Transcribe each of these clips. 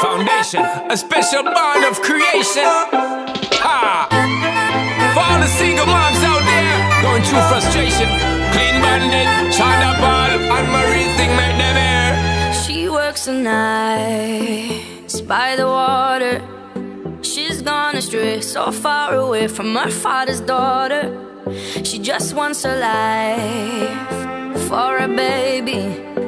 foundation, a special bond of creation. Ah, for all the single moms out there going through frustration, clean bandit, China Ball, and Marie thing make them air. She works the nights by the water. She's gone astray, so far away from her father's daughter. She just wants a life for a baby.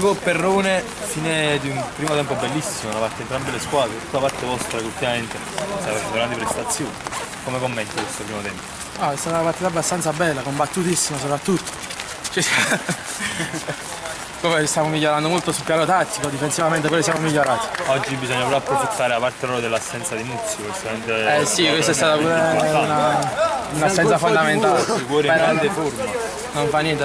con Perrone, fine di un primo tempo bellissimo da parte di entrambe le squadre, tutta parte vostra che ultimamente state facendo grandi prestazioni. Come commenti questo primo tempo? Ah, è stata una partita abbastanza bella, combattutissima soprattutto. Cioè, come stiamo migliorando molto sul piano tattico, difensivamente poi siamo migliorati. Oggi bisogna proprio approfittare da parte loro dell'assenza di Muzzi, Eh sì, questa è stata pure una, un'assenza fondamentale. Rigore in Però grande forma. Non fa niente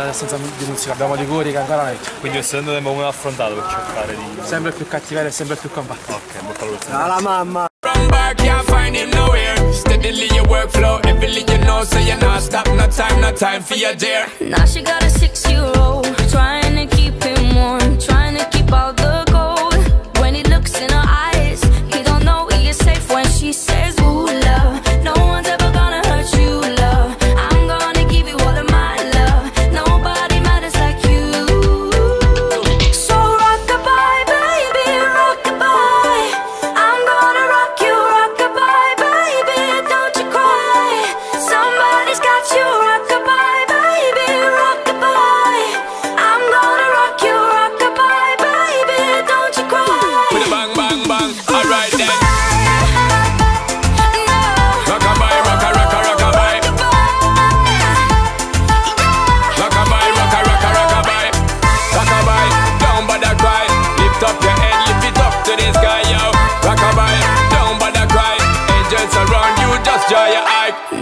di musica, abbiamo Liguri che ancora meglio. Quindi questo secondo tempo come affrontato per cercare di. Sempre più cattiveria e sempre più compatto. Ok, bocca al lupo. Run back, can't find him nowhere. Steadily your workflow, everything you know, so you're not stop. No time, no time for your dear. Now she got a six-year-old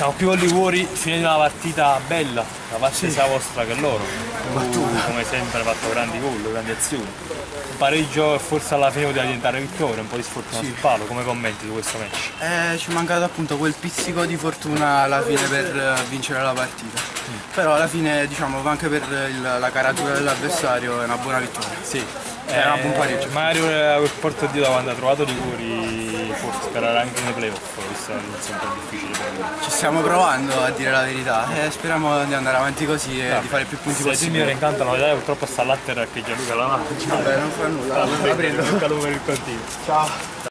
Siamo qui con Liguori, fine di una partita bella, da parte sia vostra che loro. Tu, come sempre, hai fatto grandi gol, grandi azioni. Un pareggio forse alla fine poteva diventare vittoria, un po' di sfortuna sul palo. Come commenti su questo match? Eh, ci è mancato appunto quel pizzico di fortuna alla fine per eh, vincere la partita. Però alla fine diciamo anche per il- la caratura dell'avversario è una buona vittoria. Sì. Era un buon pareggio. Magari eh, quel porto Dio da quando ha trovato Liguri può sperare anche nei playoff, visto che è un po' difficile per lui. Ci stiamo provando a dire la verità e speriamo di andare avanti così e di fare più punti Se il possibili. signore incanta la verità purtroppo sta all'attera perché Gianluca la mangia. Vabbè, non fa nulla, la prendo. per il continuo. Ciao.